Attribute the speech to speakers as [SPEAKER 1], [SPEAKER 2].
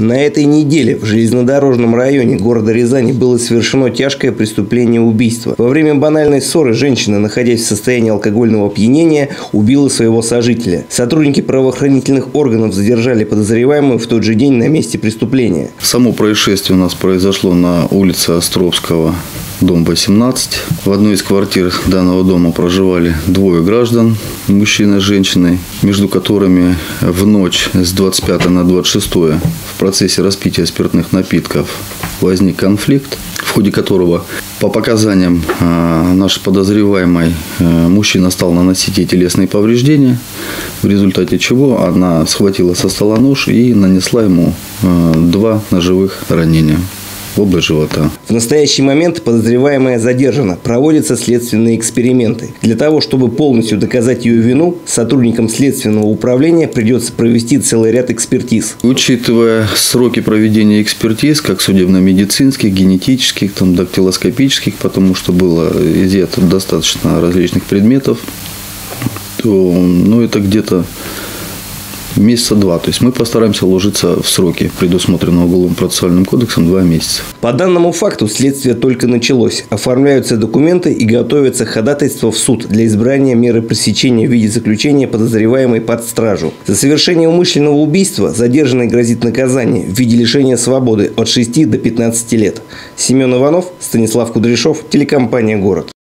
[SPEAKER 1] На этой неделе в железнодорожном районе города Рязани было совершено тяжкое преступление убийства. Во время банальной ссоры женщина, находясь в состоянии алкогольного опьянения, убила своего сожителя. Сотрудники правоохранительных органов задержали подозреваемую в тот же день на месте преступления.
[SPEAKER 2] Само происшествие у нас произошло на улице Островского, дом 18. В одной из квартир данного дома проживали двое граждан, мужчина и женщина, между которыми в ночь с 25 на 26 в процессе распития спиртных напитков возник конфликт, в ходе которого, по показаниям э, нашей подозреваемой, э, мужчина стал наносить ей телесные повреждения, в результате чего она схватила со стола нож и нанесла ему э, два ножевых ранения область живота.
[SPEAKER 1] В настоящий момент подозреваемая задержана. Проводятся следственные эксперименты. Для того, чтобы полностью доказать ее вину, сотрудникам следственного управления придется провести целый ряд экспертиз.
[SPEAKER 2] Учитывая сроки проведения экспертиз, как судебно-медицинских, генетических, там, дактилоскопических, потому что было изъято достаточно различных предметов, то ну, это где-то месяца два. То есть мы постараемся уложиться в сроки, предусмотренные Уголовным процессуальным кодексом, два месяца.
[SPEAKER 1] По данному факту следствие только началось. Оформляются документы и готовятся ходатайства в суд для избрания меры пресечения в виде заключения подозреваемой под стражу. За совершение умышленного убийства задержанной грозит наказание в виде лишения свободы от 6 до 15 лет. Семен Иванов, Станислав Кудряшов, телекомпания «Город».